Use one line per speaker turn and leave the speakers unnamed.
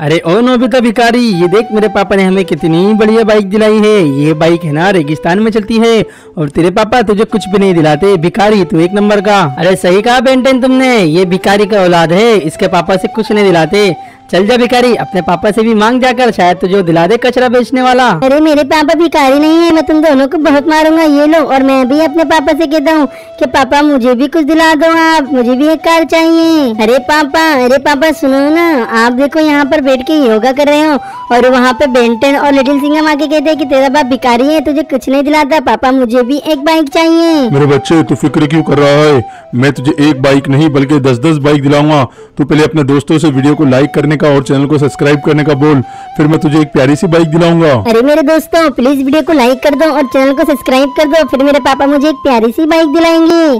अरे ओ नोबिता भिकारी ये देख मेरे पापा ने हमें कितनी बढ़िया बाइक दिलाई है। ये बाइक है ना रेगिस्तान में चलती है और तेरे पापा तुझे कुछ भी नहीं दिलाते। भिकारी तू एक नंबर का। अरे सही कहा, बेंटेन तुमने। ये भिकारी का औलाद है, इसके पापा से कुछ नहीं दिलाते। चल जा भिखारी, अपने पापा से भी मांग जाकर शायद तुझे दिला दे कचरा बेचने वाला।
अरे, मेरे पापा भिखारी नहीं है, मैं तुम दोनों को बहुत मारूँगा, ये लो, और मैं भी अपने पापा से कहता हूँ कि पापा मुझे भी कुछ दिला दो आप, मुझे भी एक कार चाहिए। अरे पापा अरे पापा, सुनो ना, आप देखो यहाँ पर बैठ के योगा कर रहे हो और वहाँ पे बेंटन और लिटिल सिंगम आके कहते हैं कि तेरा बाप भिखारी है तुझे कुछ नहीं दिलाता पापा मुझे भी एक बाइक चाहिए।
मेरे बच्चे तू फ़िक्र क्यों कर रहा है? मैं तुझे एक बाइक नहीं बल्कि दस दस बाइक दिलाऊँगा। तू पहले अपने दोस्तों से वीडियो को लाइक करने का और चैनल को सब्सक्राइब करने का बोल फिर मैं तुझे एक प्यारी सी बाइक दिलाऊँगा।
अरे मेरे दोस्तों प्लीज़ वीडियो को लाइक कर दो और चैनल को सब्सक्राइब कर दो फिर मेरे पापा मुझे एक प्यारी सी बाइक दिलाएँगे।